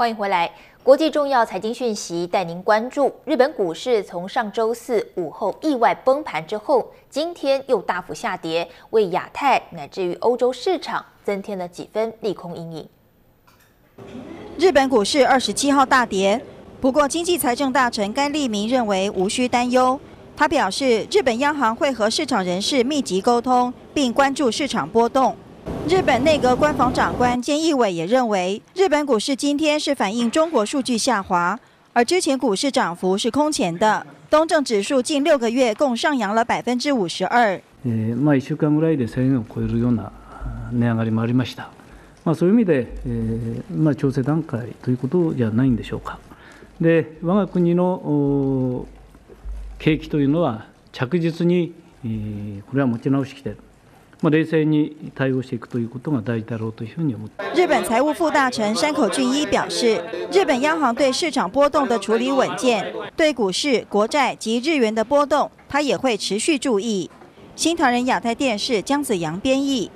欢迎回来，国际重要财经讯息带您关注。日本股市从上周四午后意外崩盘之后，今天又大幅下跌，为亚太乃至于欧洲市场增添了几分利空阴影。日本股市二十七号大跌，不过经济财政大臣甘利明认为无需担忧。他表示，日本央行会和市场人士密集沟通，并关注市场波动。日本内阁官房长官菅义伟也认为，日本股市今天是反映中国数据下滑，而之前股市涨幅是空前的。东证指数近六个月共上扬了百分之五十二。えまあ一週間ぐらいで1000円を超えるような値上がりもありました。まあそういう意味で、えまあ調整段階ということじゃないんでしょうか。で、我が国の景気というのは着実にこれは持ち直してきている。 冷静に対応していくということが大事だろうというふうに思って日本财务副大臣山口俊一表示，日本央行对市场波动的处理稳健，对股市、国债及日元的波动，他也会持续注意。新唐人亚太电视江子阳编译。